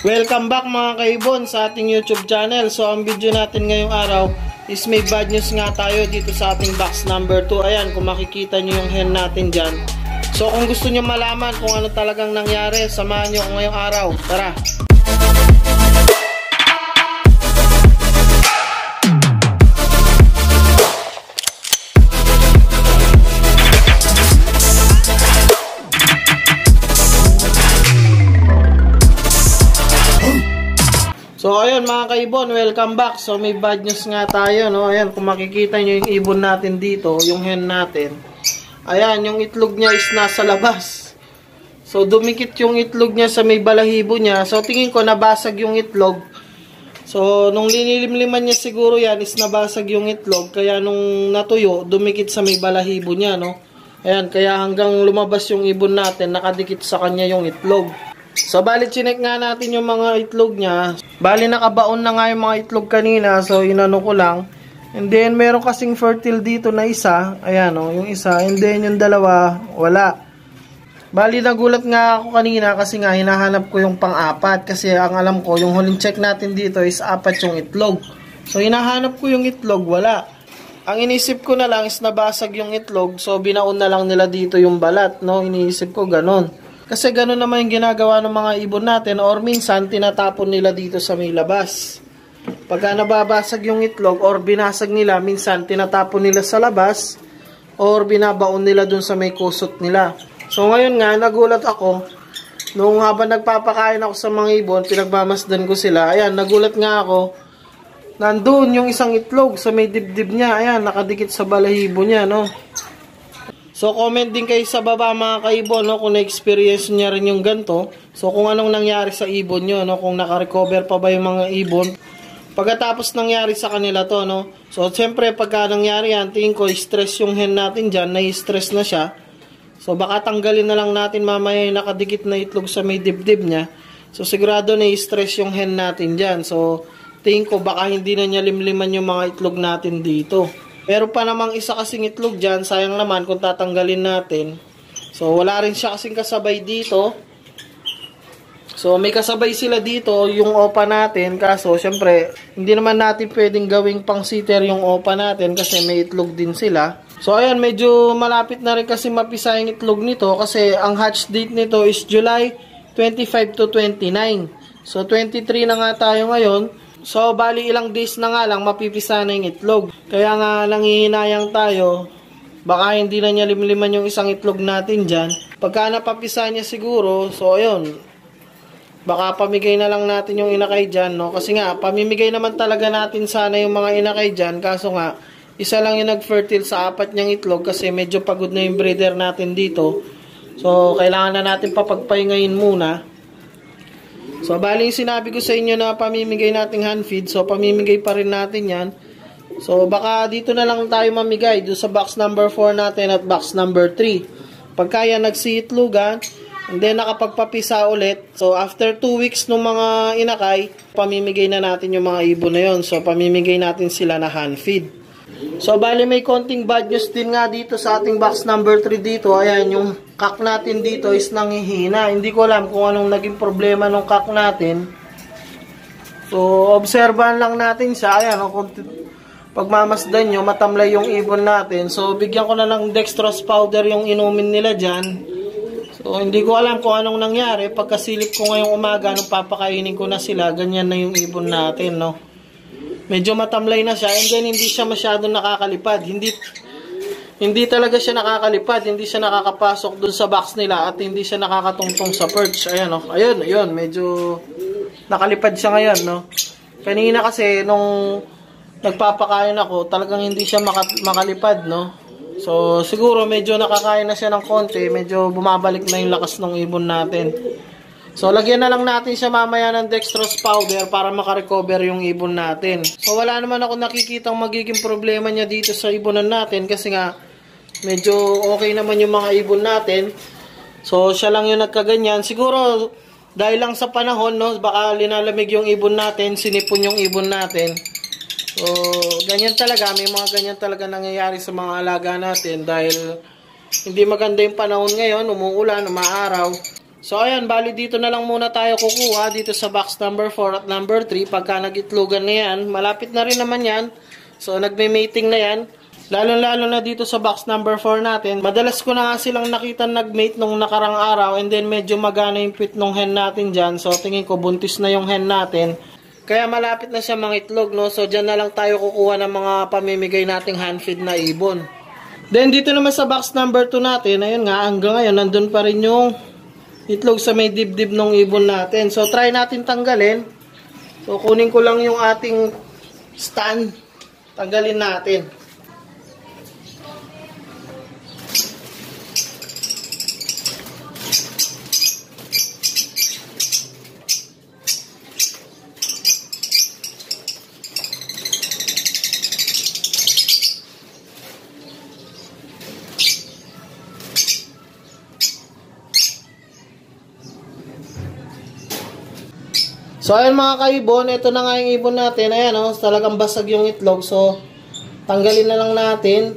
Welcome back mga kaibon sa ating YouTube channel. So ang video natin ngayong araw is may bad news nga tayo dito sa ating box number 2. Ayan, kung makikita nyo yung hen natin dyan. So kung gusto nyo malaman kung ano talagang nangyari, samahan nyo ngayong araw. Tara! So ayun mga kaibon, welcome back. So may bad news nga tayo, no? Ayan, kung makikita nyo yung ibon natin dito, yung hen natin. Ayan, yung itlog niya is nasa labas. So dumikit yung itlog niya sa may balahibo niya. So tingin ko nabasag yung itlog. So nung linilimliman niya siguro yan is nabasag yung itlog. Kaya nung natuyo, dumikit sa may balahibo niya, no? Ayan, kaya hanggang lumabas yung ibon natin, nakadikit sa kanya yung itlog. So, bali, chinek nga natin yung mga itlog niya. Bali, nakabaon na nga yung mga itlog kanina. So, inano ko lang. And then, meron kasing fertile dito na isa. Ayan, o, oh, yung isa. And then, yung dalawa, wala. Bali, nagulat nga ako kanina kasi nga, hinahanap ko yung pang-apat. Kasi, ang alam ko, yung huling check natin dito is apat yung itlog. So, hinahanap ko yung itlog, wala. Ang inisip ko na lang is nabasag yung itlog. So, binaon na lang nila dito yung balat, no? Iniisip ko ganon. Kasi gano'n naman yung ginagawa ng mga ibon natin or minsan tinatapon nila dito sa may labas. Pagka nababasag yung itlog or binasag nila, minsan tinatapon nila sa labas or binabaon nila dun sa may kusot nila. So ngayon nga, nagulat ako. Nung habang nagpapakain ako sa mga ibon, pinagmamasdan ko sila. Ayan, nagulat nga ako. Nandun yung isang itlog sa may dibdib niya. Ayan, nakadikit sa balahibo niya, no? So, comment din kayo sa baba mga kaibon, no, kung na-experience niya rin yung ganto. So, kung anong nangyari sa ibon nyo, no, kung naka-recover pa ba yung mga ibon. Pagkatapos nangyari sa kanila to, no. So, siyempre, pagka nangyari yan, tingin ko, stress yung hen natin dyan, na-stress na siya. So, baka tanggalin na lang natin mamaya yung nakadikit na itlog sa may dibdib niya. So, sigurado na-stress yung hen natin dyan. So, tingin ko, baka hindi na niya limliman yung mga itlog natin dito. Meron pa namang isa kasing itlog dyan. Sayang naman kung tatanggalin natin. So, wala rin siya kasing kasabay dito. So, may kasabay sila dito, yung opa natin. Kaso, syempre, hindi naman natin pwedeng gawing pang sitter yung opa natin kasi may itlog din sila. So, ayan, medyo malapit na rin kasi mapisa yung itlog nito kasi ang hatch date nito is July 25 to 29. So, 23 na nga tayo ngayon. So, bali ilang days na nga lang mapipisa na yung itlog. Kaya nga nangihinayang tayo, baka hindi na niya limliman yung isang itlog natin dyan. Pagka napapisa niya siguro, so ayun, baka pamigay na lang natin yung inakay dyan, no? Kasi nga, pamimigay naman talaga natin sana yung mga inakay dyan, kaso nga, isa lang yung nag-fertile sa apat niyang itlog kasi medyo pagod na yung breeder natin dito. So, kailangan na natin papagpahingayin muna. So, bali yung sinabi ko sa inyo na pamimigay nating hand feed. So, pamimigay pa rin natin yan. So, baka dito na lang tayo mamigay. Do sa box number 4 natin at box number 3. Pagka yan nagsiitlugan, and then nakapagpapisa ulit. So, after 2 weeks ng mga inakay, pamimigay na natin yung mga ibon na yon So, pamimigay natin sila na hand feed. So, bali may konting bad news din nga dito sa ating box number 3 dito. Ayan, yung kak natin dito is nangihina. Hindi ko alam kung anong naging problema ng kak natin. So, obserbahan lang natin siya. Ayan, kung pagmamasdan nyo, matamlay yung ibon natin. So, bigyan ko na lang dextrose powder yung inumin nila dyan. So, hindi ko alam kung anong nangyari. Pagkasilip ko ngayong umaga, nung papakainin ko na sila, ganyan na yung ibon natin, no? Medyo matamlay na siya and then hindi siya masyadong nakakalipad. Hindi hindi talaga siya nakakalipad, hindi siya nakakapasok dun sa box nila at hindi siya nakakatungtong sa perch. Ayan, oh. Ayun, ayun, medyo nakalipad siya ngayon, no. Kanina kasi nung nagpapakain ako, talagang hindi siya maka makalipad, no. So, siguro medyo nakakain na siya ng konti, medyo bumabalik na yung lakas ng ibon natin. So, lagyan na lang natin siya mamaya ng dextrose powder para makarecover yung ibon natin. So, wala naman ako nakikitang magiging problema niya dito sa ibonan natin kasi nga, medyo okay naman yung mga ibon natin. So, siya lang yung nagkaganyan. Siguro, dahil lang sa panahon, no, baka linalamig yung ibon natin, sinipon yung ibon natin. So, ganyan talaga. May mga ganyan talaga nangyayari sa mga alaga natin dahil hindi maganda yung panahon ngayon, umuulan, umaaraw. So ayan, bali dito na lang muna tayo kukuha dito sa box number 4 at number 3 pagka nagitlogan na yan. Malapit na rin naman yan. So nagme-mating na yan. Lalo-lalo na dito sa box number 4 natin. Madalas ko na nga silang nakita nag-mate nung nakarang araw and then medyo magana yung pit nung hen natin dyan. So tingin ko buntis na yung hen natin. Kaya malapit na siya mga itlog, no? So dyan na lang tayo kukuha ng mga pamimigay nating hand feed na ibon. Then dito naman sa box number 2 natin, ayun nga, hanggang ngayon nandun pa rin yung itlog sa may dibdib ng ibon natin. So, try natin tanggalin. So, kunin ko lang yung ating stand. Tanggalin natin. So, ayun mga kaibon, ito na nga yung ibon natin. Ayan, oh, talagang basag yung itlog. So, tanggalin na lang natin.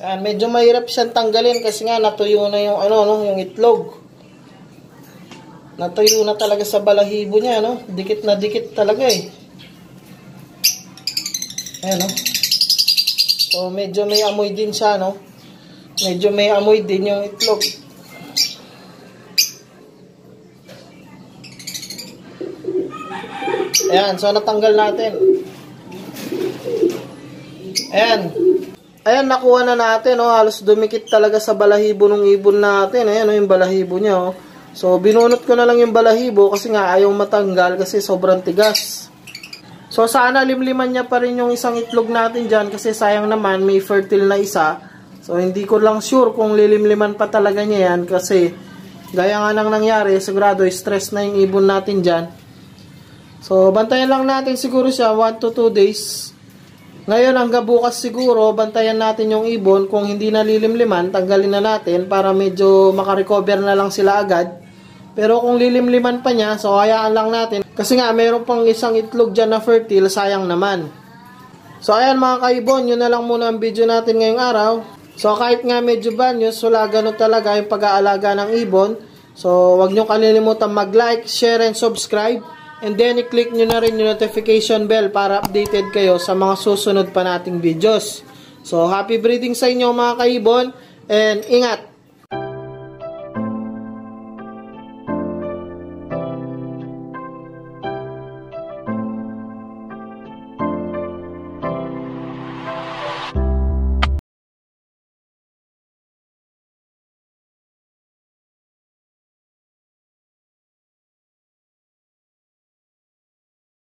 Ayan, medyo mahirap siyang tanggalin kasi nga natuyo na yung, ano, no, yung itlog. Natuyo na talaga sa balahibo niya, no? Dikit na dikit talaga eh. Ayan, no? So, medyo may amoy din siya, no? Medyo may amoy din yung itlog. Ayan, so natanggal natin. Ayan. Ayan, nakuha na natin, oh. Halos dumikit talaga sa balahibo ng ibon natin. Ayan, oh, yung balahibo niya, oh. So, binunot ko na lang yung balahibo kasi nga ayaw matanggal kasi sobrang tigas. So, sana limliman niya pa rin yung isang itlog natin dyan kasi sayang naman may fertile na isa. So, hindi ko lang sure kung lilimliman pa talaga niya yan kasi gaya nga nang nangyari, sigurado stress na yung ibon natin dyan. So, bantayan lang natin siguro siya 1 to 2 days. Ngayon, hanggang bukas siguro, bantayan natin yung ibon. Kung hindi nalilimliman, tanggalin na natin para medyo makarecover na lang sila agad. Pero kung lilimliman pa niya, so hayaan lang natin. Kasi nga, mayroon pang isang itlog dyan na fertile, sayang naman. So, ayan mga kaibon, yun na lang muna ang video natin ngayong araw. So, kahit nga medyo banyos, wala ganun talaga yung pag-aalaga ng ibon. So, wag nyo kalilimutan mag-like, share, and subscribe. And then, i-click nyo na rin yung notification bell para updated kayo sa mga susunod pa nating videos. So, happy breeding sa inyo mga kaibon and ingat!